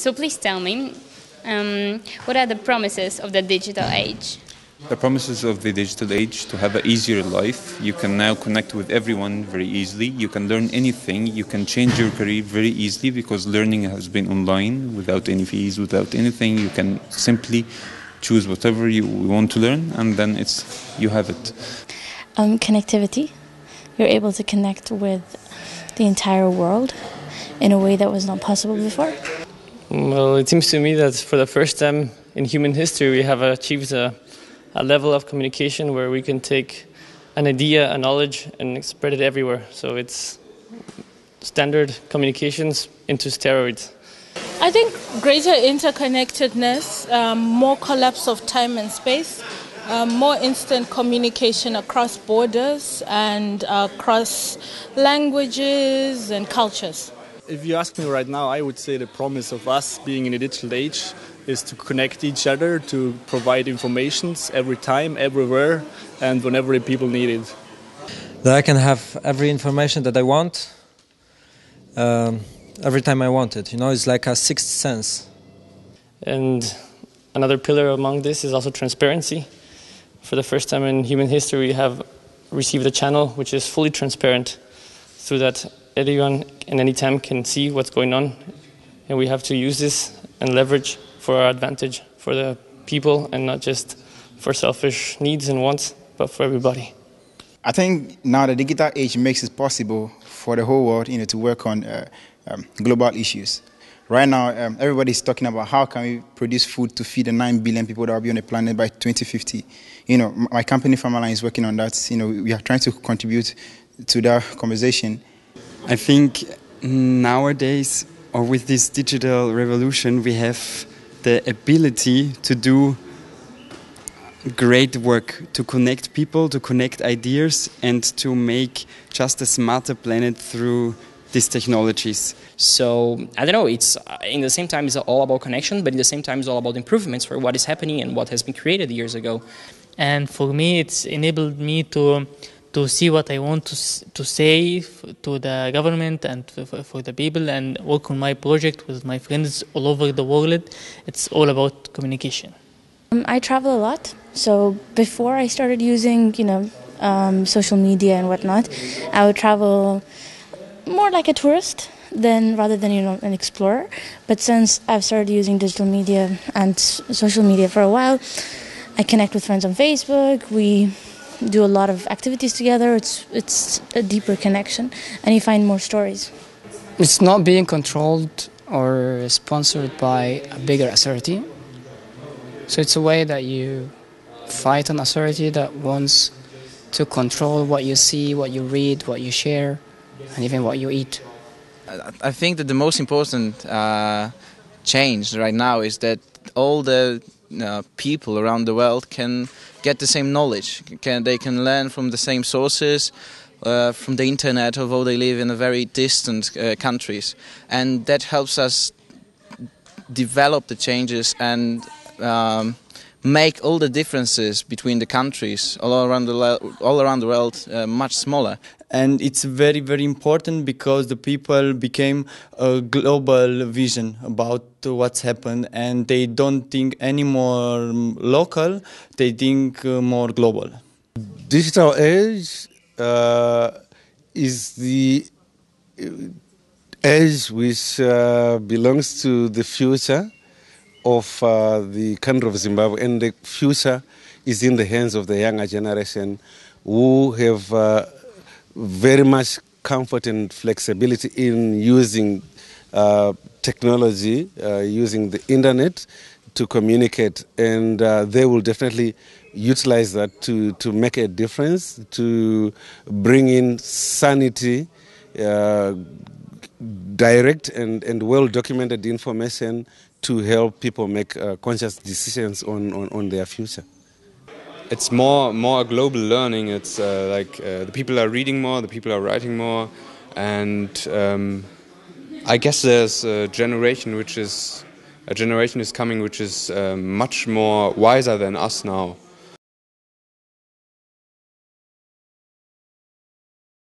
So please tell me, um, what are the promises of the digital age? The promises of the digital age to have an easier life. You can now connect with everyone very easily. You can learn anything. You can change your career very easily because learning has been online without any fees, without anything. You can simply choose whatever you want to learn, and then it's you have it. Um, connectivity. You're able to connect with the entire world in a way that was not possible before. Well, it seems to me that for the first time in human history, we have achieved a, a level of communication where we can take an idea, a knowledge, and spread it everywhere. So it's standard communications into steroids. I think greater interconnectedness, um, more collapse of time and space, um, more instant communication across borders and across languages and cultures. If you ask me right now, I would say the promise of us being in a digital age is to connect each other, to provide informations every time, everywhere, and whenever people need it. That I can have every information that I want um, every time I want it. You know, it's like a sixth sense. And another pillar among this is also transparency. For the first time in human history, we have received a channel which is fully transparent, through that anyone and any time can see what's going on, and we have to use this and leverage for our advantage for the people and not just for selfish needs and wants, but for everybody. I think now the digital age makes it possible for the whole world, you know, to work on uh, um, global issues. Right now, um, everybody's talking about how can we produce food to feed the 9 billion people that will be on the planet by 2050. You know, my company, Farmerline, is working on that. You know, we are trying to contribute to that conversation. I think nowadays, or with this digital revolution, we have the ability to do great work to connect people, to connect ideas, and to make just a smarter planet through these technologies. So I don't know. It's uh, in the same time it's all about connection, but in the same time it's all about improvements for what is happening and what has been created years ago. And for me, it's enabled me to to see what I want to to say to the government and for the people, and work on my project with my friends all over the world. It's all about communication. Um, I travel a lot, so before I started using, you know, um, social media and whatnot, I would travel more like a tourist than rather than you know an explorer. But since I've started using digital media and social media for a while, I connect with friends on Facebook. We do a lot of activities together. It's it's a deeper connection, and you find more stories. It's not being controlled or sponsored by a bigger authority. So it's a way that you fight an authority that wants to control what you see, what you read, what you share, and even what you eat. I think that the most important uh, change right now is that all the uh, people around the world can get the same knowledge. Can they can learn from the same sources. Uh, from the internet, although they live in a very distant uh, countries, and that helps us develop the changes and um, make all the differences between the countries all around the all around the world uh, much smaller. And it's very very important because the people became a global vision about what's happened, and they don't think any more local; they think uh, more global. Digital age uh, is the age which uh, belongs to the future of uh, the country of Zimbabwe, and the future is in the hands of the younger generation who have uh, very much comfort and flexibility in using uh, technology, uh, using the internet to communicate, and uh, they will definitely utilize that to, to make a difference, to bring in sanity, uh, direct and, and well documented information to help people make uh, conscious decisions on, on, on, their future. It's more more global learning. It's uh, like uh, the people are reading more, the people are writing more, and um, I guess there's a generation which is a generation is coming which is um, much more wiser than us now.